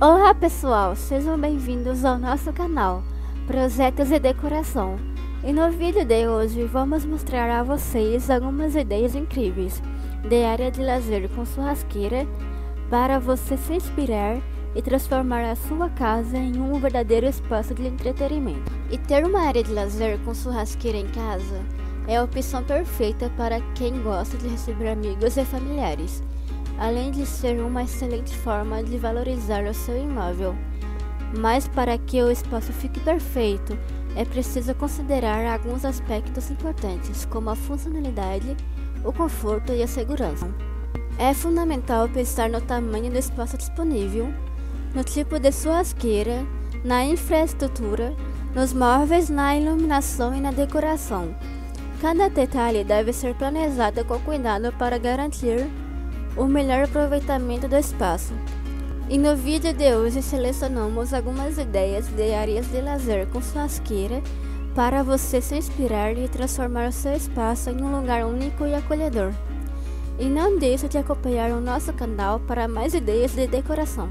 Olá pessoal, sejam bem-vindos ao nosso canal Projetos e Decoração. E no vídeo de hoje vamos mostrar a vocês algumas ideias incríveis de área de lazer com churrasqueira para você se inspirar e transformar a sua casa em um verdadeiro espaço de entretenimento. E ter uma área de lazer com churrasqueira em casa é a opção perfeita para quem gosta de receber amigos e familiares, além de ser uma excelente forma de valorizar o seu imóvel. Mas para que o espaço fique perfeito, é preciso considerar alguns aspectos importantes, como a funcionalidade, o conforto e a segurança. É fundamental pensar no tamanho do espaço disponível, no tipo de churrasqueira, na infraestrutura, nos móveis, na iluminação e na decoração. Cada detalhe deve ser planejado com cuidado para garantir o melhor aproveitamento do espaço. E no vídeo de hoje selecionamos algumas ideias de áreas de lazer com churrasqueira para você se inspirar e transformar o seu espaço em um lugar único e acolhedor. E não deixe de acompanhar o nosso canal para mais ideias de decoração.